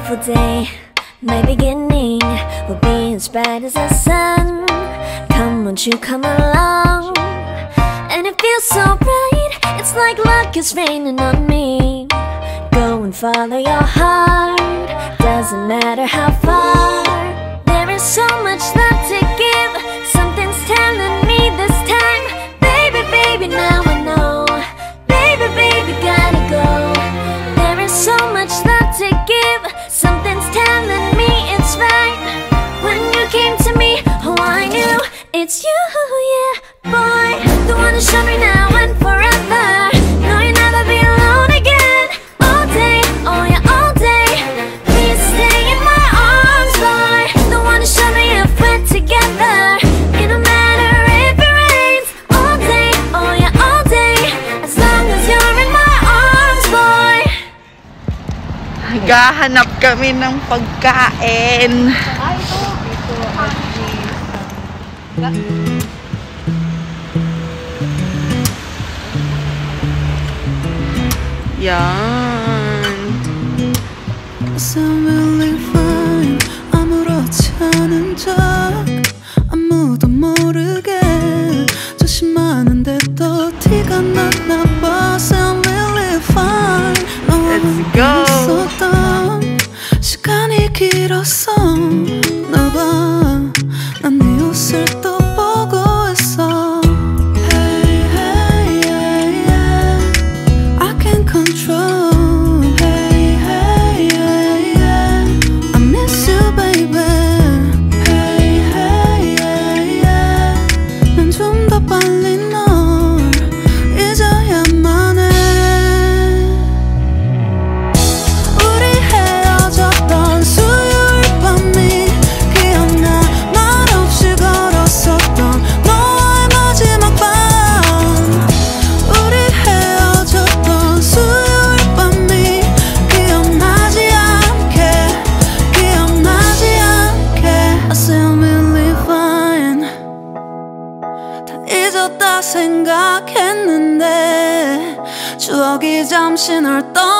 beautiful day. My beginning will be as bright as the sun. Come, won't you come along? And it feels so bright It's like luck is raining on me. Go and follow your heart. Naghahanap kami ng pagkain. Ay, ito. Ito at least. Yan. Cause I'm really fine. 아무렇지 않은 척. 아무도 모르게. 조심하는데 또 티가 났나 봐. So I'm really fine. Let's go. 잠시 널 떠나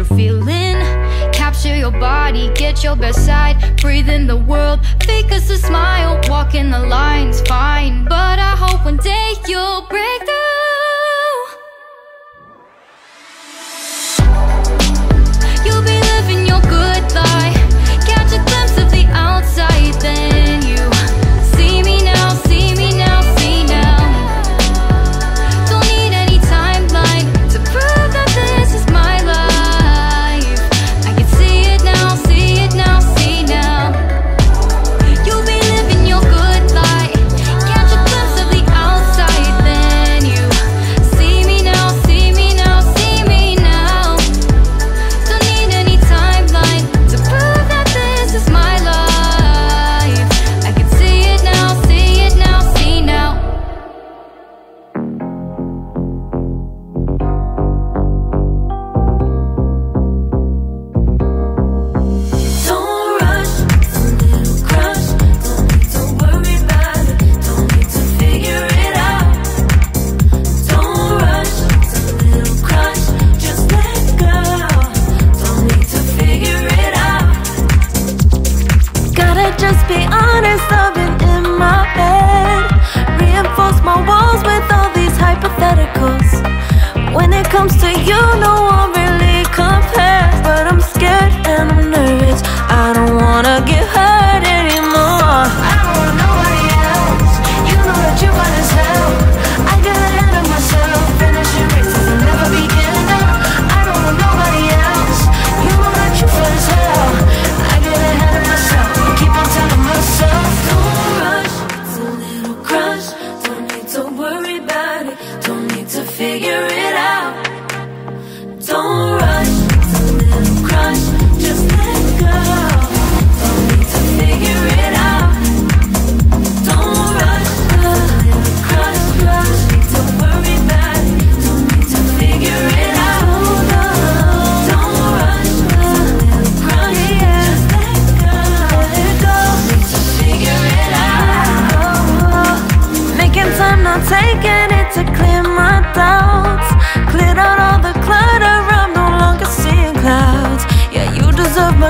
you're feeling. Capture your body, get your best side. Breathe in the world, fake us a smile. Walk in the lines, miracles. When it comes to you, no one really compares. But I'm scared and I'm nervous. I don't wanna get hurt.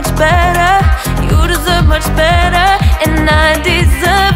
much better. You deserve much better, and I deserve.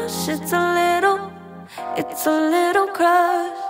Now it's a little, it's a little crush.